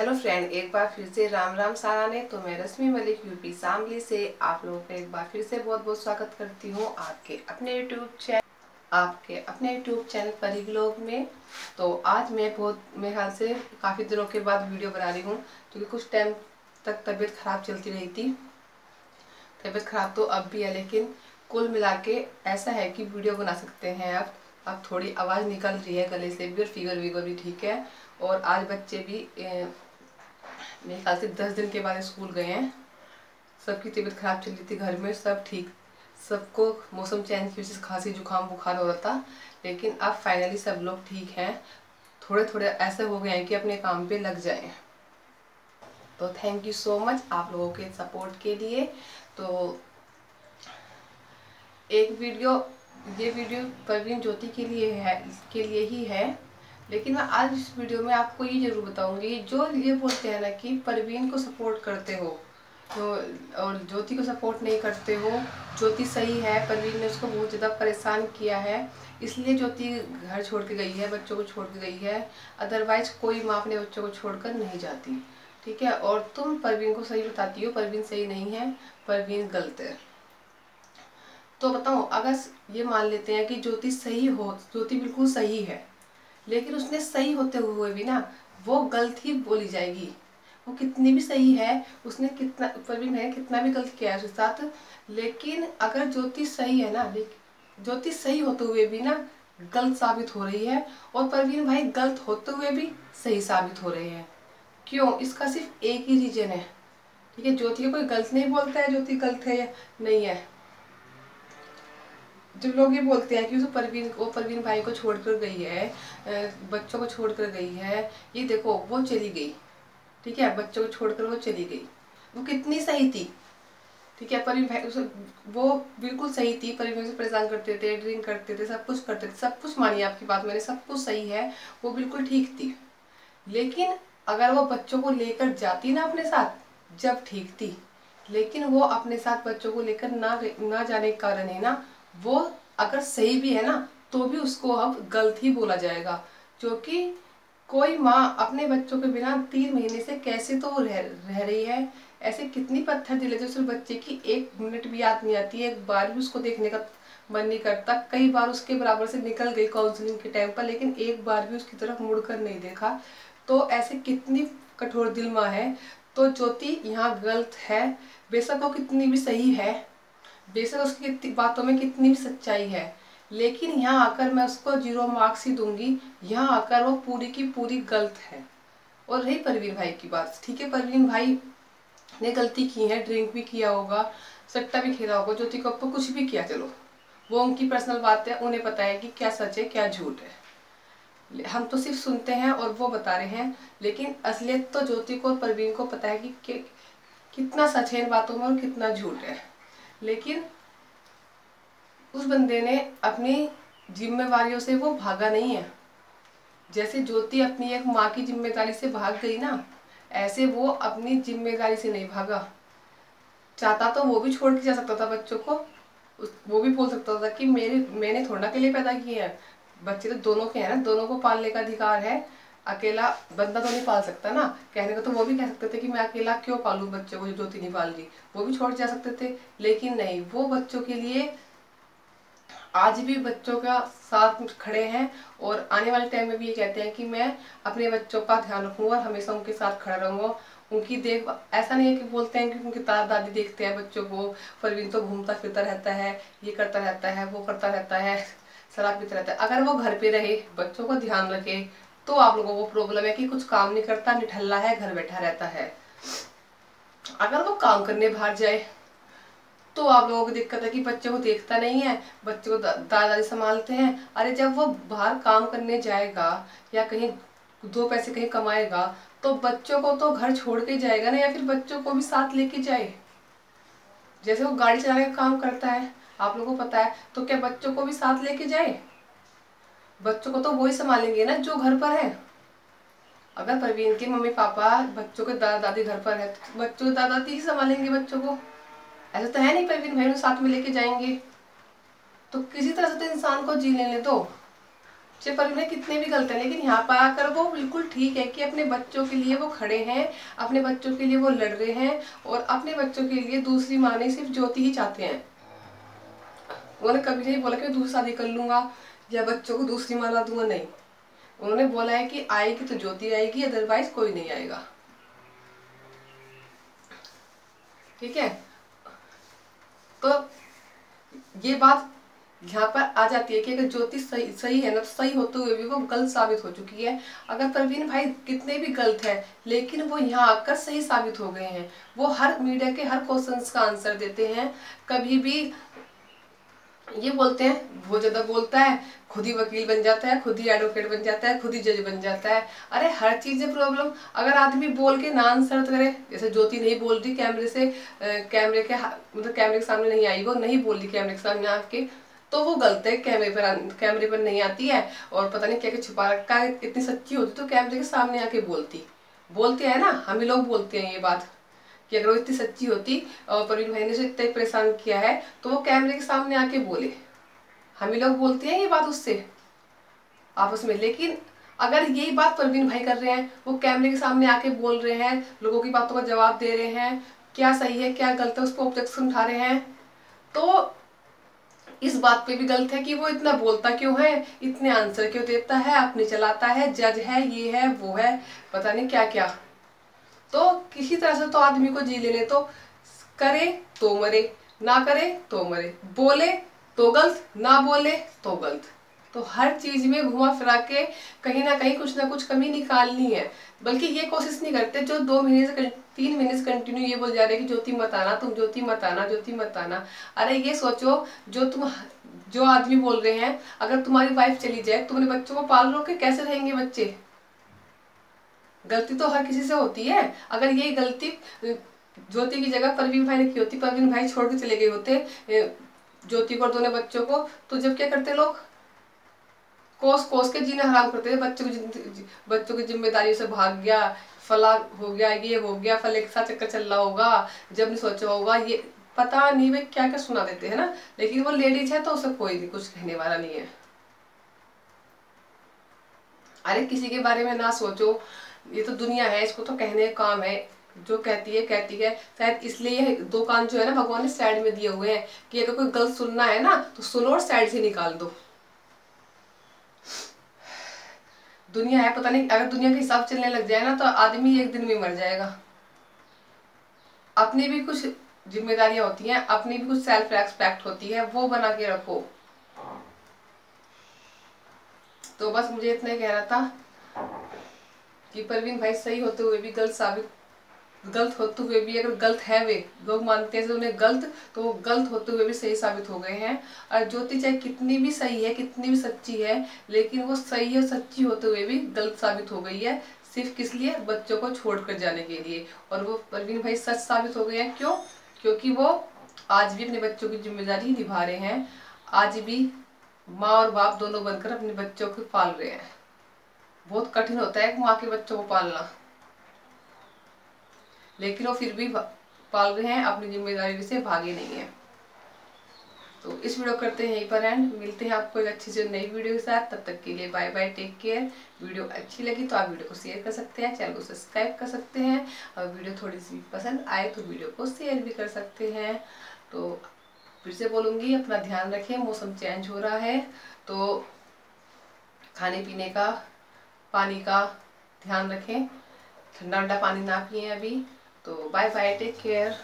Hello friend एक बार फिर से राम राम सारा ने। तो मैं रश्मि मलिक यूपी शामली से आप लोगों का एक बार फिर से बहुत बहुत स्वागत करती हूँ आपके अपने यूट्यूब चैनल आपके अपने यूट्यूब चैनल परिग्लोब में। तो आज मैं बहुत मेरे ख्याल से काफ़ी दिनों के बाद वीडियो बना रही हूँ, क्योंकि कुछ टाइम तक तबीयत ख़राब चलती रही थी। तबीयत ख़राब तो अब भी है, लेकिन कुल मिला ऐसा है कि वीडियो बना सकते हैं अब अब थोड़ी आवाज़ निकल रही है, गले से भी और फीवर वीवर भी ठीक है। और आज बच्चे भी मेरे ख्याल से दस दिन के बाद स्कूल गए हैं। सबकी तबीयत खराब चल रही थी घर में, सब ठीक। सबको मौसम चेंज की वजह से खांसी, जुकाम, बुखार हो रहा था। लेकिन अब फाइनली सब लोग ठीक हैं। थोड़े थोड़े ऐसे हो गए हैं कि अपने काम पे लग जाए। तो थैंक यू सो मच आप लोगों के सपोर्ट के लिए। तो एक वीडियो ये वीडियो प्रवीण ज्योति के लिए है के लिए ही है। लेकिन मैं आज इस वीडियो में आपको ये ज़रूर बताऊँगी, जो ये बोलते हैं ना कि परवीन को सपोर्ट करते हो तो और ज्योति को सपोर्ट नहीं करते हो, ज्योति सही है, परवीन ने उसको बहुत ज़्यादा परेशान किया है, इसलिए ज्योति घर छोड़ के गई है, बच्चों को छोड़ के गई है अदरवाइज़ कोई माँ अपने बच्चों को छोड़कर नहीं जाती, ठीक है? और तुम परवीन को सही बताती हो, परवीन सही नहीं है, परवीन गलत है। तो बताओ अगर ये मान लेते हैं कि ज्योति सही हो, ज्योति बिल्कुल सही है लेकिन उसने सही होते हुए भी ना, वो गलत ही बोली जाएगी। वो कितनी भी सही है, उसने कितना परवीन है कितना भी गलत किया है उसके साथ, लेकिन अगर ज्योति सही है ना ज्योति सही होते हुए भी ना, गलत साबित हो रही है, और परवीन भाई गलत होते हुए भी सही साबित हो रहे हैं। क्यों? इसका सिर्फ़ एक ही रीजन है। ठीक है, ज्योति कोई गलत नहीं बोलता है, ज्योति गलत है नहीं है। जब लोग ये बोलते हैं कि उस परवीन को, परवीन भाई को छोड़कर गई है बच्चों को छोड़कर गई है, ये देखो, वो चली गई। ठीक है, बच्चों को छोड़कर वो चली गई। वो कितनी सही थी। ठीक है, परवीन भाई उसे, वो बिल्कुल सही थी। परवीन से परेशान करते थे ड्रिंक करते थे, सब कुछ करते थे, सब कुछ मानिए आपकी बात मैंने, सब कुछ सही है, वो बिल्कुल ठीक थी। लेकिन अगर वो बच्चों को लेकर जाती ना अपने साथ, जब ठीक थी, लेकिन वो अपने साथ बच्चों को लेकर ना ना जाने के कारण है ना वो अगर सही भी है ना तो भी उसको अब गलत ही बोला जाएगा। क्योंकि कोई माँ अपने बच्चों के बिना तीन महीने से कैसे तो रह रह रही है? ऐसे कितनी पत्थर दिले जो सिर्फ़ बच्चे की एक मिनट भी याद नहीं आती है? एक बार भी उसको देखने का मन नहीं करता। कई बार उसके बराबर से निकल गई काउंसलिंग के टाइम पर, लेकिन एक बार भी उसकी तरफ़ मुड़कर नहीं देखा। तो ऐसे कितनी कठोर दिल माँ है। तो ज्योति, यहाँ गलत है। बेशक वो कितनी भी सही है बेशक उसकी बातों में कितनी भी सच्चाई है। लेकिन यहाँ आकर मैं उसको ज़ीरो मार्क्स ही दूँगी। यहाँ आकर वो पूरी की पूरी गलत है। और रही परवीन भाई की बात। ठीक है परवीन भाई ने गलती की है ड्रिंक भी किया होगा सट्टा भी खेला होगा ज्योति कप कुछ भी किया चलो। वो उनकी पर्सनल बात है उन्हें पता है कि क्या सच है क्या झूठ है। हम तो सिर्फ़ सुनते हैं और वो बता रहे हैं लेकिन असलियत तो ज्योति को और परवीन को पता है कि, कि कितना सच है इन बातों में और कितना झूठ है। लेकिन उस बंदे ने अपनी जिम्मेवारियों से वो भागा नहीं है। जैसे ज्योति अपनी एक माँ की ज़िम्मेदारी से भाग गई ना, ऐसे वो अपनी ज़िम्मेदारी से नहीं भागा। चाहता तो वो भी छोड़ के जा सकता था बच्चों को। उस, वो भी बोल सकता था कि मेरे, मैंने थोड़ा के लिए पैदा किए हैं। बच्चे तो दोनों के हैं ना, दोनों को पालने का अधिकार है। अकेला बंदा तो नहीं पाल सकता ना। कहने को तो वो भी कह सकते थे कि मैं अकेला क्यों पालूं बच्चों को जो ज्योति नहीं पाल रही वो भी छोड़ जा सकते थे, लेकिन नहीं, वो बच्चों के लिए आज भी बच्चों का साथ खड़े हैं और आने वाले टाइम में भी ये कहते हैं कि मैं अपने बच्चों का ध्यान रखूँगा और हमेशा उनके साथ खड़ा रहूँगा। उनकी देख, ऐसा नहीं है कि बोलते हैं कि उनकी दादा दादी देखते हैं बच्चों को, परवीन तो घूमता फिरता रहता है, ये करता रहता है, वो करता रहता है, शराब पीता रहता है। अगर वो घर पे रहे, बच्चों को ध्यान रखे तो आप लोगों को प्रॉब्लम है कि कुछ काम नहीं करता, निठल्ला है, घर बैठा रहता है। अगर वो काम करने बाहर जाए तो आप लोगों को दिक्कत है कि बच्चे को देखता नहीं है, बच्चे को दादा दादी संभालते हैं। अरे जब वो बाहर काम करने जाएगा या कहीं दो पैसे कहीं कमाएगा तो बच्चों को तो घर छोड़ के जाएगा ना या फिर बच्चों को भी साथ लेके जाए। जैसे वो गाड़ी चलाने का काम करता है, आप लोगों को पता है तो क्या बच्चों को भी साथ लेके जाए? बच्चों को तो वही संभालेंगे ना जो घर पर है। अगर प्रवीण के मम्मी पापा, बच्चों के दादा दादी घर पर है तो बच्चों के दादा दादी ही संभालेंगे बच्चों को। ऐसा तो है नहीं प्रवीण भाई साथ में लेके जाएँगे। तो किसी तरह से तो इंसान को जी लेने दो। चाहे परवीन कितने भी गलत हैं, लेकिन यहाँ पर आकर वो बिल्कुल ठीक है कि अपने बच्चों के लिए वो खड़े हैं, अपने बच्चों के लिए वो लड़ रहे हैं, और अपने बच्चों के लिए दूसरी माँ नहीं, सिर्फ़ ज्योति ही चाहते हैं। उन्होंने कभी नहीं बोला कि मैं दूसरी शादी कर लूँगा। या बच्चों को दूसरी माँ ला दूँगा? नहीं। उन्होंने बोला है कि आएगी तो ज्योति आएगी अदरवाइज़ कोई नहीं आएगा। ठीक है? तो ये बात यहाँ पर आ जाती है कि अगर ज्योतिष सही सही है ना तो सही होते हुए भी वो गलत साबित हो चुकी है। अगर प्रवीण भाई कितने भी गलत है, लेकिन वो यहाँ आकर सही साबित हो गए हैं। वो हर मीडिया के हर क्वेश्चंस का आंसर देते हैं। कभी भी ये बोलते हैं बहुत ज़्यादा बोलता है, खुद ही वकील बन जाता है, खुद ही एडवोकेट बन जाता है, खुद ही जज बन जाता है। अरे, हर चीज़ में प्रॉब्लम अगर आदमी बोल के ना आंसर करे, जैसे ज्योति नहीं बोल रही कैमरे से कैमरे के मतलब कैमरे के सामने नहीं आई, वो नहीं बोल रही कैमरे के सामने आके तो वो गलत है कैमरे पर कैमरे पर नहीं आती है। और पता नहीं क्या क्या छुपा रखा है, इतनी सच्ची होती तो कैमरे के सामने आके बोलती। बोलते हैं ना, हम ही लोग बोलते हैं ये बात। कि अगर वो इतनी सच्ची होती और प्रवीण भाई ने जो इतना परेशान किया है तो वो कैमरे के सामने आके बोले। हम ही लोग बोलते हैं ये बात उससे। आपस में। लेकिन अगर यही बात प्रवीण भाई कर रहे हैं, वो कैमरे के सामने आके बोल रहे हैं, लोगों की बातों का जवाब दे रहे हैं, क्या सही है, क्या गलत है, उसको ऑब्जेक्शन उठा रहे हैं तो इस बात पे भी गलत है कि वो इतना बोलता क्यों है, इतने आंसर क्यों देता है, अपने चलाता है जज है, ये है, वो है, पता नहीं क्या क्या किसी तरह से तो आदमी को जी लेने तो करे तो मरे, ना करे तो मरे, बोले तो गलत, ना बोले तो गलत। तो हर चीज़ में घुमा फिरा के कहीं ना कहीं कुछ ना कुछ कमी निकालनी है। बल्कि ये कोशिश नहीं करते, जो दो महीने से तीन महीने से कंटिन्यू ये बोल जा रहे कि ज्योति मत आना, तुम ज्योति मत आना, ज्योति मत आना। अरे ये सोचो, जो तुम, जो आदमी बोल रहे हैं, अगर तुम्हारी वाइफ चली जाए तुम अपने बच्चों को पाल लो के कैसे रहेंगे बच्चे? गलती तो हर किसी से होती है। अगर ये गलती, ज्योति की जगह परवीन भाई ने की होती, परवीन भाई छोड़ के चले गए होते ज्योति को और दोनों बच्चों को तो जब क्या करते लोग? कोस कोस के जीने हराम करते थे। बच्चों की बच्चों की ज़िम्मेदारी से भाग गया, फला हो गया, ये हो गया, फल एक साथ चक्कर चल रहा होगा, जब नहीं सोचा होगा, ये पता नहीं वे क्या क्या सुना देते हैं ना? लेकिन वो लेडीज़ है तो उसे कोई नहीं कुछ कहने वाला नहीं है। अरे किसी के बारे में ना सोचो। ये तो दुनिया है, इसको तो कहने का काम है, जो कहती है कहती है। शायद इसलिए ये दो कान जो है ना, भगवान ने साइड में दिए हुए हैं कि अगर कोई गलत सुनना है ना तो सुनो और साइड से निकाल दो। दुनिया है, पता नहीं, अगर दुनिया के हिसाब चलने लग जाए ना तो आदमी एक दिन में मर जाएगा। अपनी भी कुछ जिम्मेदारियाँ होती हैं, अपनी भी कुछ सेल्फ रेस्पेक्ट होती है, वो बना के रखो। तो बस मुझे इतना कहना था। कि परवीन भाई सही होते हुए भी गलत साबित, गलत होते हुए भी अगर गलत है वे, लोग मानते हैं उन्हें गलत तो वो गलत होते हुए भी सही साबित हो गए हैं। और ज्योति चाहे कितनी भी सही है, कितनी भी सच्ची है, लेकिन वो सही और सच्ची होते हुए भी गलत साबित हो गई है, सिर्फ़ किस लिए? बच्चों को छोड़ कर जाने के लिए। और वो परवीन भाई सच साबित हो गए हैं, क्यों? क्योंकि वो आज भी अपने बच्चों की ज़िम्मेदारी निभा रहे हैं। आज भी माँ और बाप दोनों बनकर अपने बच्चों को पाल रहे हैं। बहुत कठिन होता है माँ के बच्चों को पालना। लेकिन वो फिर भी पाल रहे हैं, अपनी ज़िम्मेदारी से भागे नहीं है। तो इस वीडियो करते हैं यहीं पर एंड। मिलते हैं आपको एक अच्छी सी नई वीडियो के साथ। तब तक के लिए bye bye, take care. Video अच्छी लगी तो आप वीडियो को शेयर कर सकते हैं, चैनल को सब्सक्राइब कर सकते हैं। और वीडियो थोड़ी सी पसंद आए तो वीडियो को शेयर भी कर सकते हैं। तो फिर से बोलूँगी, अपना ध्यान रखें, मौसम चेंज हो रहा है तो खाने पीने का पानी का ध्यान रखें। ठंडा ठंडा पानी ना पिए अभी। तो बाय बाय टेक केयर